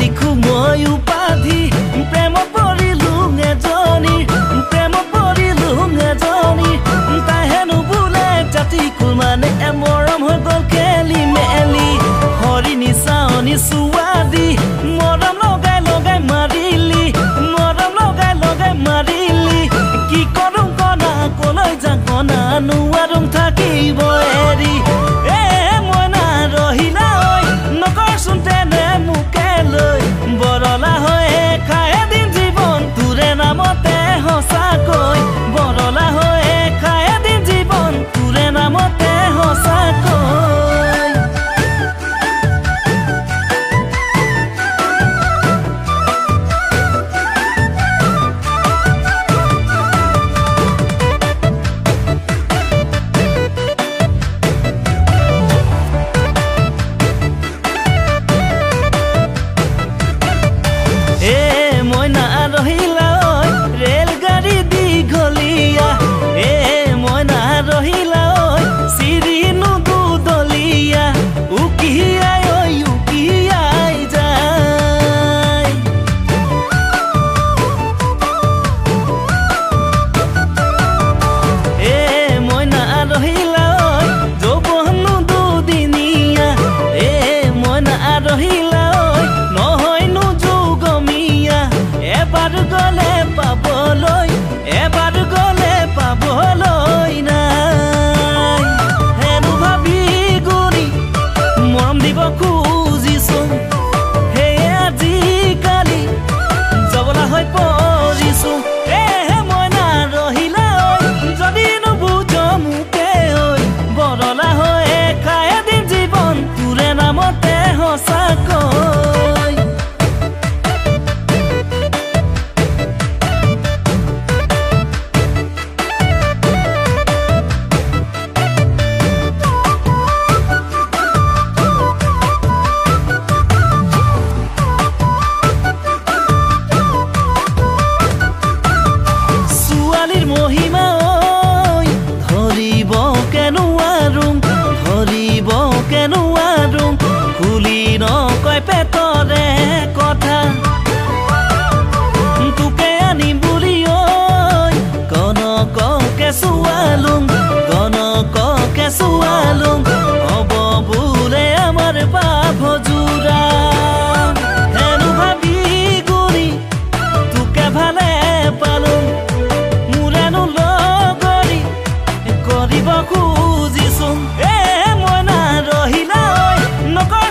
লিখো মই উপাধি। প্ৰেম পৰিলো এজনী প্ৰেম পৰিলো এজনী। তাহেনো বোলে জাতি কুমানে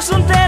es un tema.